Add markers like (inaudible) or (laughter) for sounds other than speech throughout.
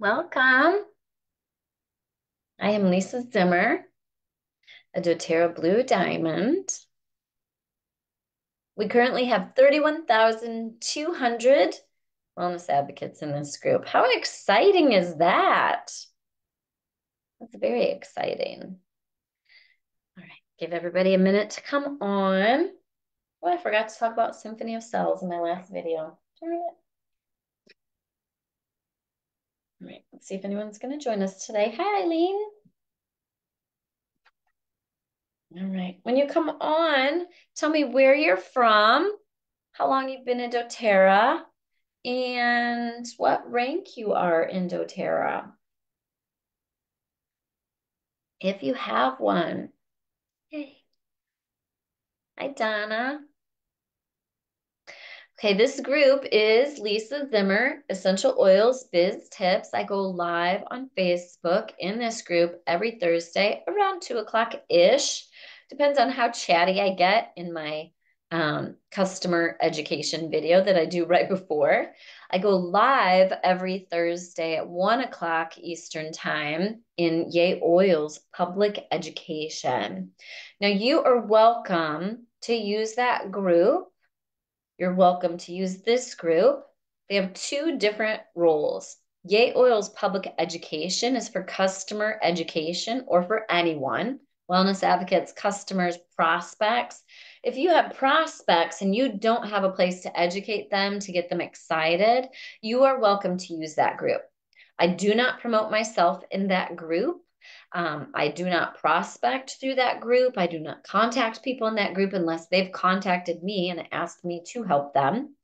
Welcome. I am Lisa Zimmer, a doTERRA Blue Diamond. We currently have 31,200 wellness advocates in this group. How exciting is that? That's very exciting. All right, give everybody a minute to come on. Oh, I forgot to talk about Symphony of Cells in my last video. Darn it. All right, let's see if anyone's going to join us today. Hi, Eileen. All right, when you come on, tell me where you're from, how long you've been in doTERRA, and what rank you are in doTERRA. If you have one. Hey. Hi, Donna. Okay, this group is Lisa Zimmer, Essential Oils Biz Tips. I go live on Facebook in this group every Thursday around two o'clock ish. Depends on how chatty I get in my um, customer education video that I do (laughs) right before. I go live every Thursday at one o'clock Eastern Time in Yay Oils Public Education. Now, you are welcome to use that group you're welcome to use this group. They have two different roles. Yay Oils Public Education is for customer education or for anyone. Wellness advocates, customers, prospects. If you have prospects and you don't have a place to educate them to get them excited, you are welcome to use that group. I do not promote myself in that group. Um, I do not prospect through that group. I do not contact people in that group unless they've contacted me and asked me to help them.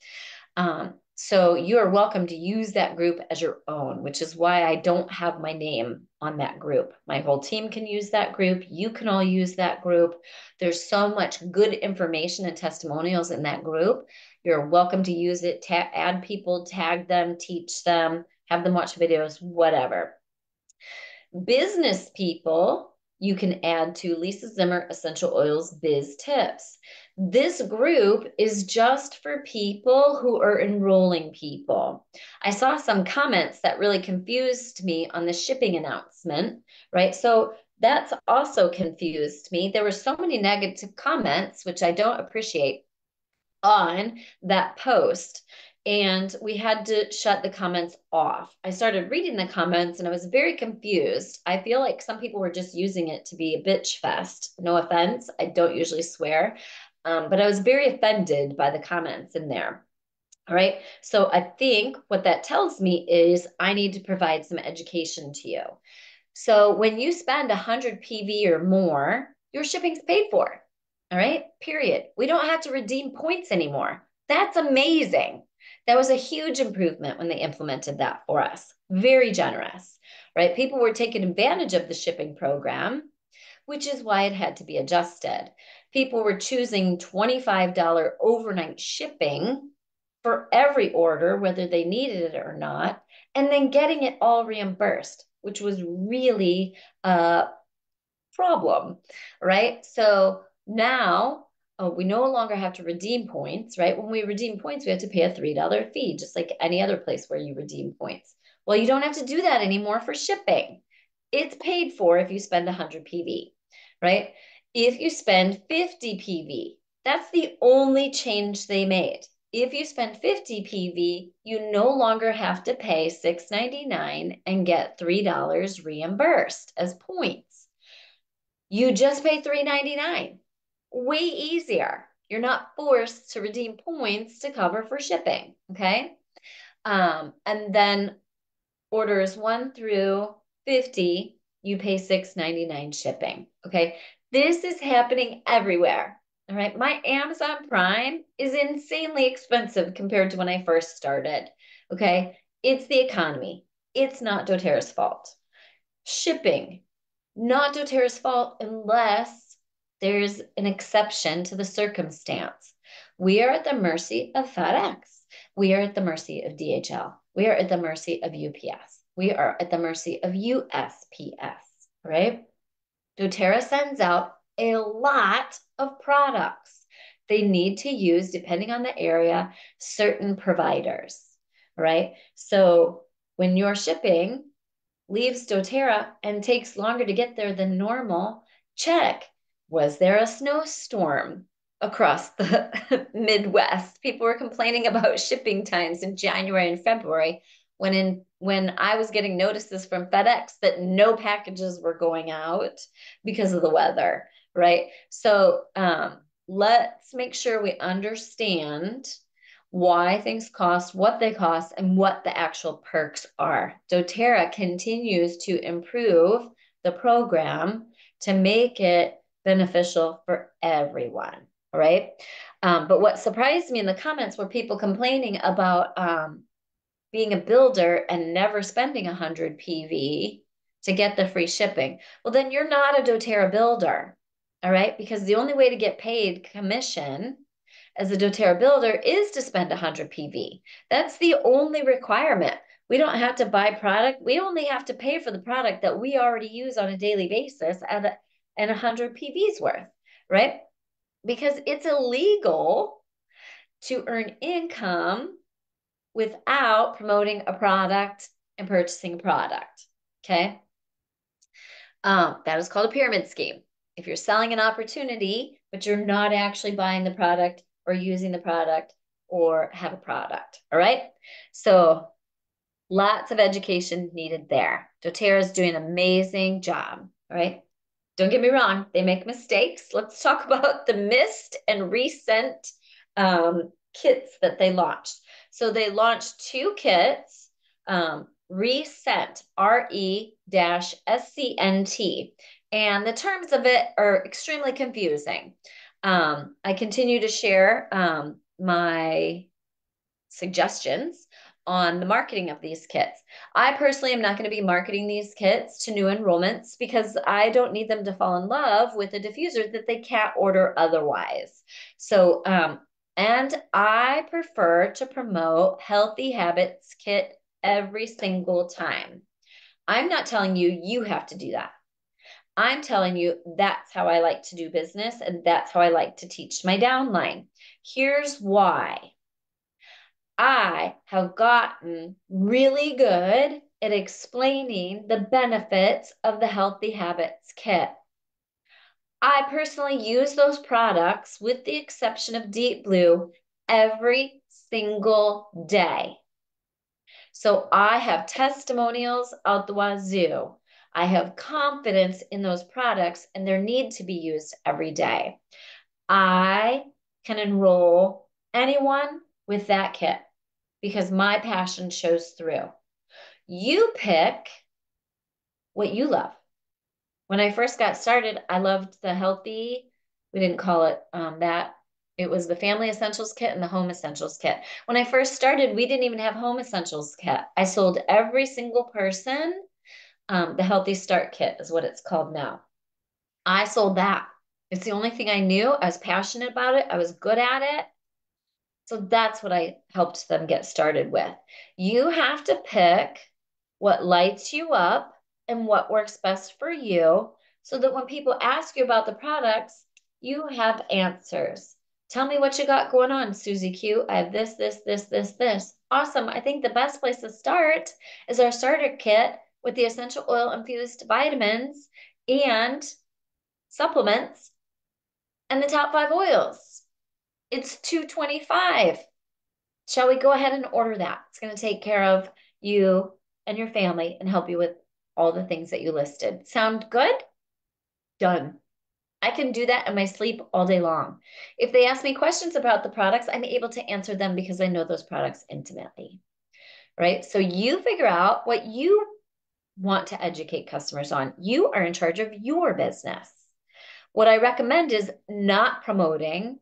Um, so you are welcome to use that group as your own, which is why I don't have my name on that group. My whole team can use that group. You can all use that group. There's so much good information and testimonials in that group. You're welcome to use it, ta- add people, tag them, teach them, have them watch videos, whatever business people, you can add to Lisa Zimmer Essential Oils Biz Tips. This group is just for people who are enrolling people. I saw some comments that really confused me on the shipping announcement, right? So that's also confused me. There were so many negative comments, which I don't appreciate on that post and we had to shut the comments off. I started reading the comments and I was very confused. I feel like some people were just using it to be a bitch fest. No offense, I don't usually swear, um, but I was very offended by the comments in there. All right. So I think what that tells me is I need to provide some education to you. So when you spend 100 PV or more, your shipping's paid for. All right. Period. We don't have to redeem points anymore. That's amazing. That was a huge improvement when they implemented that for us. Very generous, right? People were taking advantage of the shipping program, which is why it had to be adjusted. People were choosing $25 overnight shipping for every order, whether they needed it or not, and then getting it all reimbursed, which was really a problem, right? So now oh, we no longer have to redeem points, right? When we redeem points, we have to pay a $3 fee, just like any other place where you redeem points. Well, you don't have to do that anymore for shipping. It's paid for if you spend 100 PV, right? If you spend 50 PV, that's the only change they made. If you spend 50 PV, you no longer have to pay $6.99 and get $3 reimbursed as points. You just pay $3.99 way easier. You're not forced to redeem points to cover for shipping. Okay. Um, and then orders one through 50, you pay $6.99 shipping. Okay. This is happening everywhere. All right. My Amazon Prime is insanely expensive compared to when I first started. Okay. It's the economy. It's not doTERRA's fault. Shipping, not doTERRA's fault unless there's an exception to the circumstance. We are at the mercy of FedEx. We are at the mercy of DHL. We are at the mercy of UPS. We are at the mercy of USPS, right? doTERRA sends out a lot of products. they need to use, depending on the area, certain providers, right? So when you're shipping leaves doTERRA and takes longer to get there than normal, check. Was there a snowstorm across the (laughs) Midwest? People were complaining about (laughs) shipping times in January and February when in when I was getting notices from FedEx that no packages were going out because of the weather, right? So um, let's make sure we understand why things cost, what they cost, and what the actual perks are. doTERRA continues to improve the program to make it beneficial for everyone, right? Um, but what surprised me in the comments were people complaining about um, being a builder and never spending 100 PV to get the free shipping. Well, then you're not a doTERRA builder, all right? Because the only way to get paid commission as a doTERRA builder is to spend 100 PV. That's the only requirement. We don't have to buy product. We only have to pay for the product that we already use on a daily basis at a, and 100 PV's worth, right? Because it's illegal to earn income without promoting a product and purchasing a product. Okay. Um, that is called a pyramid scheme. If you're selling an opportunity, but you're not actually buying the product or using the product or have a product. All right. So lots of education needed there. doTERRA is doing an amazing job. All right. Don't get me wrong, they make mistakes. Let's talk (laughs) about the Mist and Rescent um, kits that they launched. So they launched two kits, um, Rescent, R E S C N T. And the terms of it are extremely confusing. Um, I continue to share um, my suggestions on the marketing of these kits. I personally am not going to be marketing these kits to new enrollments because I don't need them to fall in love with a diffuser that they can't order otherwise. So, um, and I prefer to promote Healthy Habits Kit every single time. I'm not telling you you have to do that. I'm telling you, that's how I like to do business, and that's how I like to teach my downline. Here's why I have gotten really good at explaining the benefits of the Healthy Habits Kit. I personally use those products, with the exception of Deep Blue, every single day. So I have testimonials out the wazoo I have confidence in those products and their need to be used every day. I can enroll anyone with that kit because my passion shows through. You pick what you love. When I first got started, I loved the healthy, we didn't call it um, that. It was the Family Essentials Kit and the Home Essentials Kit. When I first started, we didn't even have Home Essentials Kit. I sold every single person um, the Healthy Start Kit is what it's called now. I sold that. It's the only thing I knew. I was passionate about it. I was good at it. So that's what I helped them get started with. You have to pick what lights you up and what works best for you so that when people ask you about the products, you have answers. Tell me what you got going on, Susie Q. I have this, this, this, this, this. Awesome. I think the best place to start is our starter kit with the essential oil infused vitamins and supplements and the top five oils. It's 225. Shall we go ahead and order that? It's going to take care of you and your family and help you with all the things that you listed. Sound good? Done. I can do that in my sleep all day long. If they ask me questions about the products, I'm able to answer them because I know those products intimately. Right? So you figure out what you want to educate customers on. You are in charge of your business. What I recommend is not promoting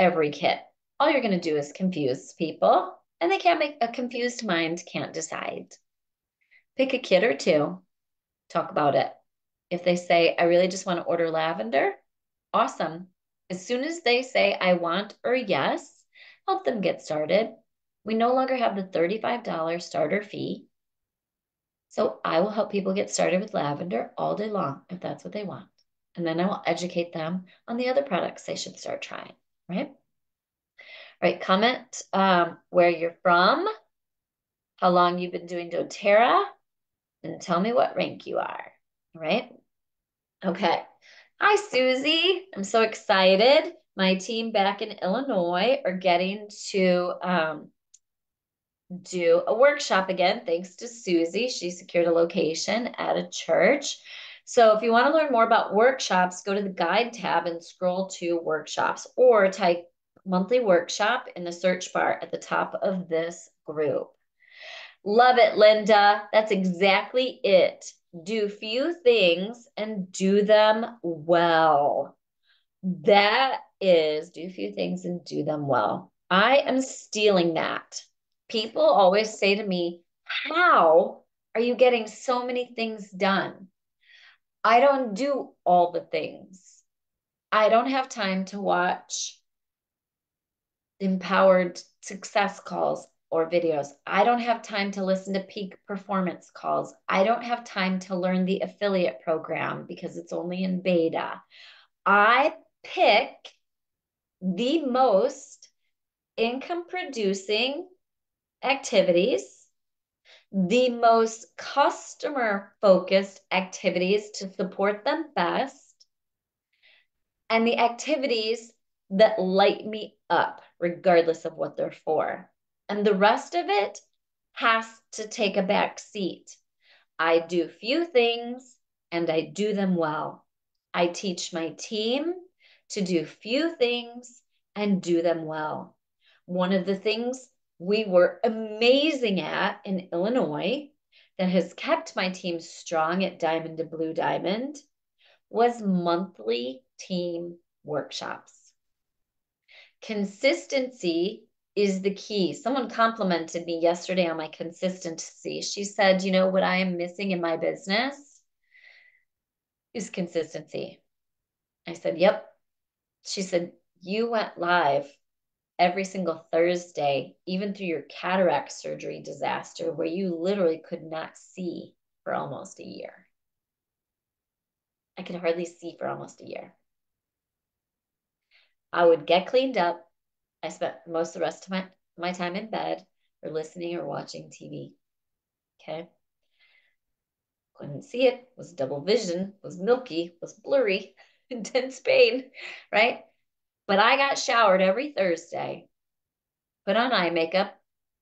every kit. All you're going to do is confuse people, and they can't make a confused mind, can't decide. Pick a kit or two, talk about it. If they say, I really just want to order lavender, awesome. As soon as they say, I want or yes, help them get started. We no longer have the $35 starter fee. So I will help people get started with lavender all day long if that's what they want. And then I will educate them on the other products they should start trying, right? right, comment um, where you're from, how long you've been doing doTERRA, and tell me what rank you are. All right. Okay. Hi, Susie. I'm so excited. My team back in Illinois are getting to um, do a workshop again, thanks to Susie. She secured a location at a church. So if you want to learn more about workshops, go to the guide tab and scroll to workshops or type monthly workshop in the search bar at the top of this group. Love it, Linda. That's exactly it. Do few things and do them well. That is do few things and do them well. I am stealing that. People always say to me, How are you getting so many things done? I don't do all the things. I don't have time to watch empowered success calls or videos. I don't have time to listen to peak performance calls. I don't have time to learn the affiliate program because it's only in beta. I pick the most income producing activities, the most customer focused activities to support them best, and the activities that light me up, regardless of what they're for. And the rest of it has to take a back seat. I do few things and I do them well. I teach my team to do few things and do them well. One of the things we were amazing at in Illinois that has kept my team strong at Diamond to Blue Diamond was monthly team workshops. Consistency is the key. Someone complimented me yesterday on my consistency. She said, You know, what I am missing in my business is consistency. I said, Yep. She said, You went live every single Thursday, even through your cataract surgery disaster, where you literally could not see for almost a year. I could hardly see for almost a year. I would get cleaned up. I spent most of the rest of my, my time in bed or listening or watching TV. Okay. Couldn't see it, was double vision, was milky, was blurry, (laughs) intense pain, right? But I got showered every Thursday, put on eye makeup,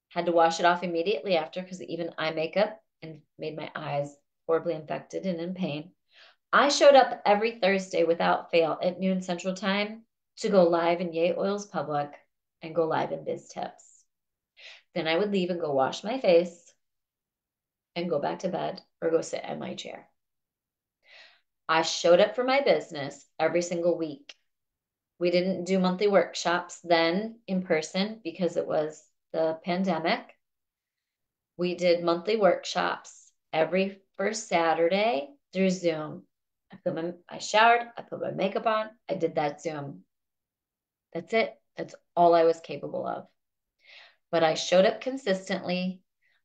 had to wash it off immediately after because even eye makeup and made my eyes horribly infected and in pain. I showed up every Thursday without fail at noon Central Time to go live in Yay Oils Public and go live in Biz Tips. Then I would leave and go wash my face and go back to bed or go sit in my chair. I showed up for my business every single week. We didn't do monthly workshops then in person because it was the pandemic. We did monthly workshops every first Saturday through Zoom. I put my I showered, I put my makeup on, I did that Zoom. That's it. That's all I was capable of. But I showed up consistently.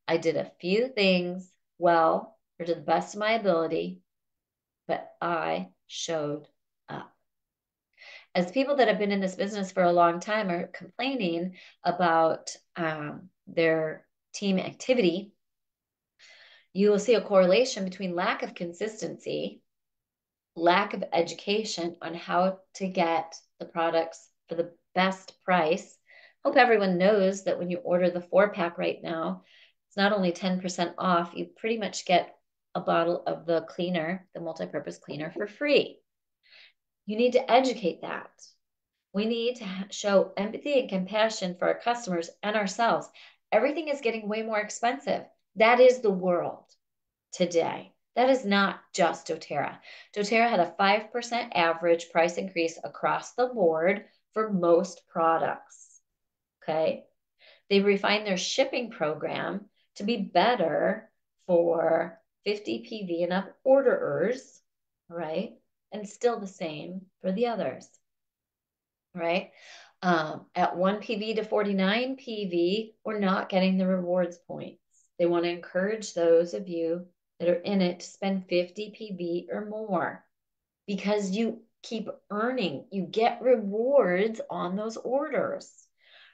I did a few things well or to the best of my ability, but I showed up. As people that have been in this business for a long time are complaining about um, their team activity, you will see a correlation between lack of consistency, lack of education on how to get the products for the best price. Hope everyone knows that when you order the four pack right now, it's not only 10% off, you pretty much get a bottle of the cleaner, the multi purpose cleaner for free. You need to educate that. We need to show empathy and compassion for our customers and ourselves. Everything is getting way more expensive. That is the world today. That is not just doTERRA. doTERRA had a 5% average price increase across the board for most products. Okay. They refined their shipping program to be better for 50 PV and up orderers, right? And still the same for the others, right? Um, at 1 PV to 49 PV, we're not getting the rewards points. They want to encourage those of you that are in it to spend 50 PV or more because you keep earning. You get rewards on those orders,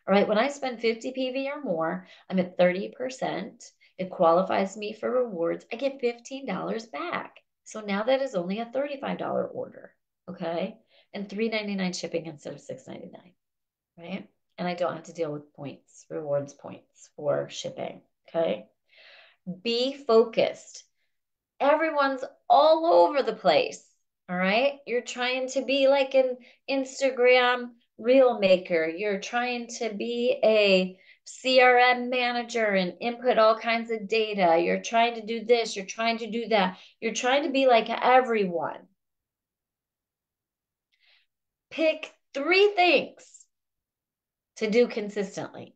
All right, when I spend 50 PV or more, I'm at 30%. It qualifies me for rewards. I get $15 back. So now that is only a $35 order. Okay. And $3.99 shipping instead of $6.99. Right. And I don't have to deal with points, rewards points for shipping. Okay. Be focused. Everyone's all over the place. All right. You're trying to be like an Instagram reel maker. You're trying to be a CRM manager and input all kinds of data. You're trying to do this, you're trying to do that. You're trying to be like everyone. Pick three things to do consistently.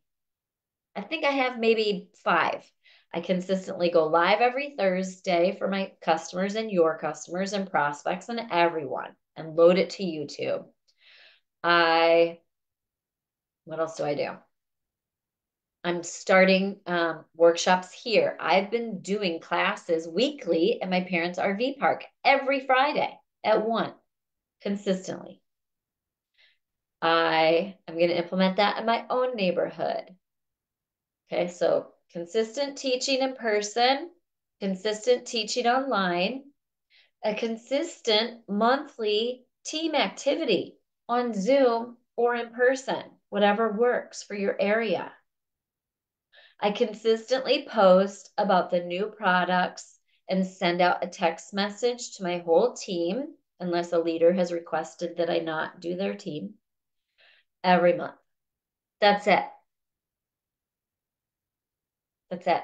I think I have maybe five. I consistently go live every Thursday for my customers and your customers and prospects and everyone and load it to YouTube. I, what else do I do? I'm starting um, workshops here. I've been doing classes weekly at my parents' RV park every Friday at one, consistently. I am going to implement that in my own neighborhood. Okay, so consistent teaching in person, consistent teaching online, a consistent monthly team activity on Zoom or in person, whatever works for your area. I consistently post about the new products and send out a text message to my whole team, unless a leader has requested that I not do their team, every month. That's it. That's it.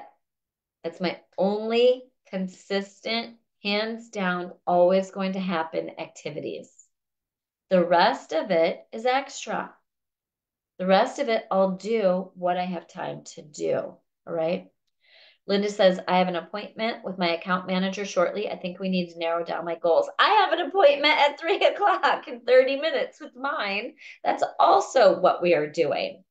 That's my only consistent, hands down, always going to happen activities. The rest of it is extra. The rest of it, I'll do what I have time to do. All right. Linda says, I have an appointment with my account manager shortly. I think we need to narrow down my goals. I have an appointment at three (laughs) o'clock in 30 minutes with mine. That's also what we are doing.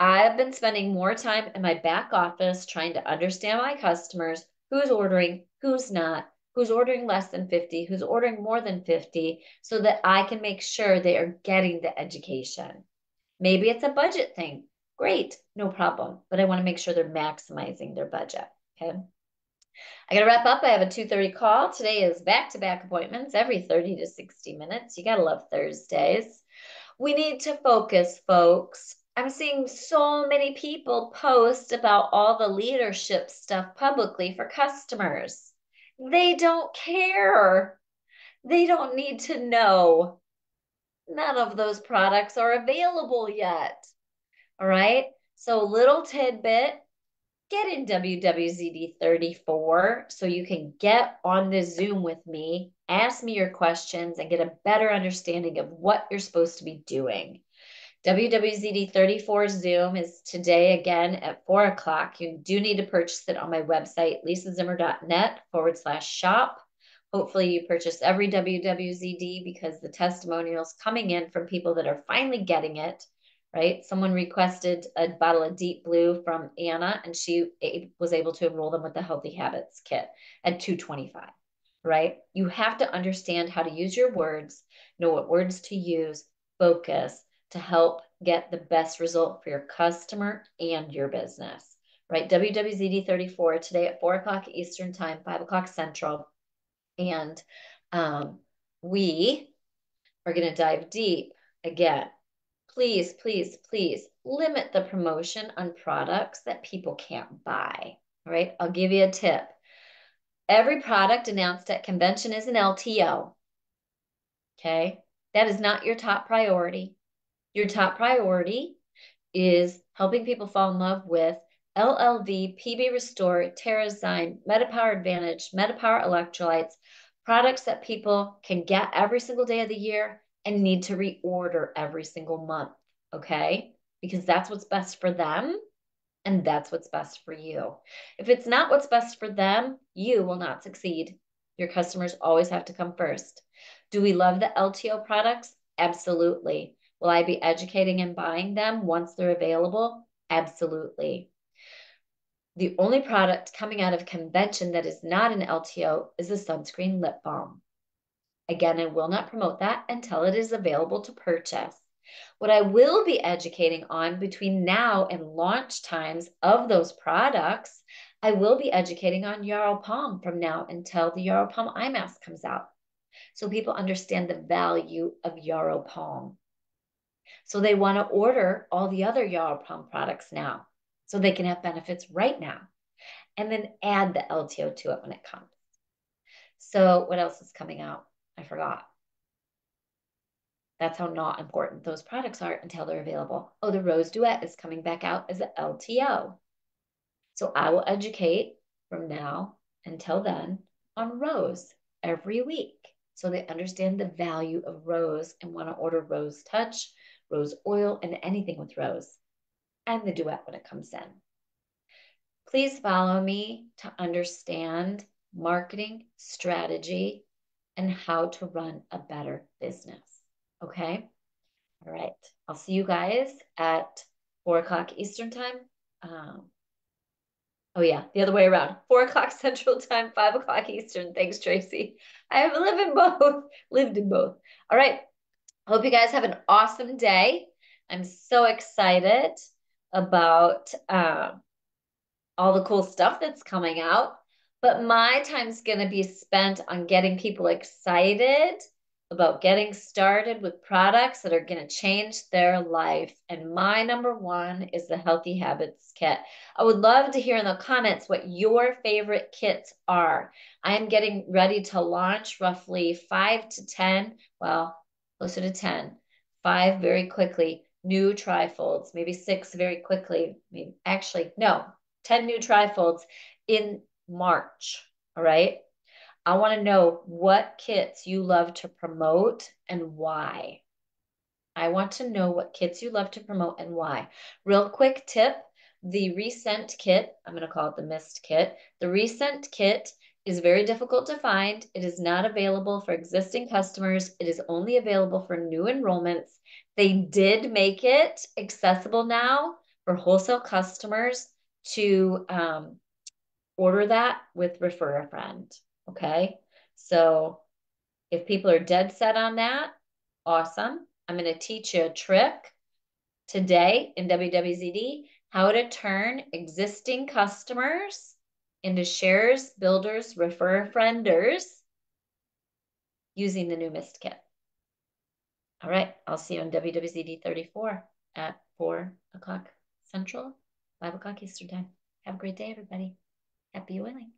I've been spending more time in my back office trying to understand my customers, who's ordering, who's not, who's ordering less than 50, who's ordering more than 50, so that I can make sure they are getting the education. Maybe it's a budget thing. Great, no problem. But I want to make sure they're maximizing their budget. Okay. I got to wrap up. I have a 2:30 call. Today is back-to-back appointments every 30 to 60 minutes. You got to love Thursdays. We need to focus, folks. I'm seeing so many people post about all the leadership stuff publicly for customers. They don't care. They don't need to know. None of those products are available yet. All right. So, little tidbit get in WWZD 34 so you can get on the Zoom with me, ask me your questions, and get a better understanding of what you're supposed to be doing. WWZD 34 Zoom is today again at four o'clock. You do need to purchase it on my website, lisazimmer.net forward slash shop. Hopefully, you purchase every WWZD because the testimonials coming in from people that are finally getting it, right? Someone requested a bottle of Deep Blue from Anna, and she was able to enroll them with the Healthy Habits Kit at 225 right? You have to understand how to use your words, know what words to use, focus to help get the best result for your customer and your business, right? WWZD 34 today at 4 o'clock Eastern Time, 5 o'clock Central. And um, we are going to dive deep again. Please, please, please limit the promotion on products that people can't buy. All right, I'll give you a tip. Every product announced at convention is an LTO. Okay, that is not your top priority. Your top priority is helping people fall in love with LLV, PB Restore, TerraZyme, MetaPower Advantage, MetaPower Electrolytes, products that people can get every single day of the year and need to reorder every single month. Okay. Because that's what's best for them. And that's what's best for you. If it's not what's best for them, you will not succeed. Your customers always have to come first. Do we love the LTO products? Absolutely. Will I be educating and buying them once they're available? Absolutely. The only product coming out of convention that is not an LTO is a sunscreen lip balm. Again, I will not promote that until it is available to purchase. What I will be educating on between now and launch times of those products, I will be educating on Yarrow Pom from now until the Yarrow Pom eye mask comes out. So people understand the value of Yarrow Pom. So they want to order all the other Yarrow Pom products now so they can have benefits right now and then add the LTO to it when it comes. So what else is coming out? I forgot. That's how not important those products are until they're available. Oh, the Rose Duet is coming back out as an LTO. So I will educate from now until then on Rose every week so they understand the value of rose and want to order rose touch, rose oil, and anything with rose, and the duet when it comes in. Please follow me to understand marketing strategy and how to run a better business. Okay? All right. I'll see you guys at four o'clock Eastern time. Um, Oh yeah, the other way around. Four o'clock (laughs) Central Time, five o'clock Eastern. Thanks, Tracy. I have lived in both. (laughs) Lived in both. All right. Hope you guys have an awesome day. I'm so excited about uh, all the cool stuff that's coming out. But my time's going to be spent on getting people excited about getting started with products that are going to change their life. And my number one is the Healthy Habits Kit. I would love to hear in the comments what your favorite kits are. I am getting ready to launch roughly five to 10, well, closer to 10, five very quickly, new trifolds, maybe six very quickly. Maybe, actually, no, 10 new trifolds in March. All right. I want to know what kits you love to promote and why. I want to know what kits you love to promote and why. Real quick tip the Rescent kit, I'm going to call it the Mist kit. The Rescent kit is very difficult to find. It is not available for existing customers. It is only available for new enrollments. They did make it accessible now for wholesale customers to um, order that with refer a friend. Okay. So if people are dead set on that, awesome. I'm going to teach you a trick today in WWZD how to turn existing customers into shares, builders, refer frienders using the new Mist kit. All right. I'll see you on WWZD 34 at 4 o'clock Central, 5 o'clock Eastern Time. Have a great day, everybody. Happy oiling.